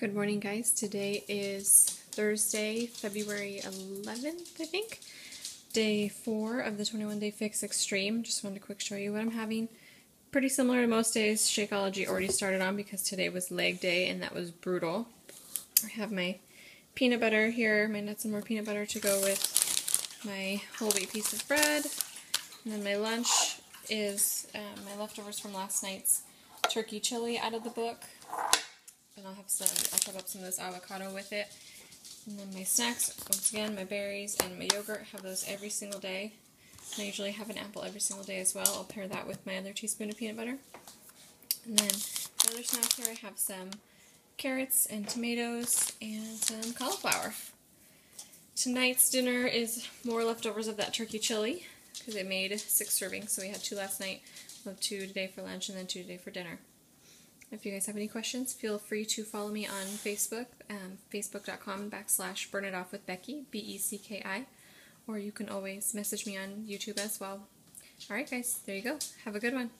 Good morning, guys. Today is Thursday, February 11th, I think. Day four of the 21 Day Fix Extreme. Just wanted to quick show you what I'm having. Pretty similar to most days. Shakeology already started on because today was leg day and that was brutal. I have my peanut butter here, my nuts and more peanut butter to go with my whole wheat piece of bread. And then my lunch is um, my leftovers from last night's turkey chili out of the book. I'll have some, I'll chop up some of this avocado with it. And then my snacks, once again, my berries and my yogurt, have those every single day. I usually have an apple every single day as well. I'll pair that with my other teaspoon of peanut butter. And then the other snack here, I have some carrots and tomatoes and some cauliflower. Tonight's dinner is more leftovers of that turkey chili because it made six servings, so we had two last night. We'll have two today for lunch and then two today for dinner. If you guys have any questions, feel free to follow me on Facebook, um, facebook.com backslash burn it off with Becki, B E C K I, or you can always message me on YouTube as well. Alright, guys, there you go. Have a good one.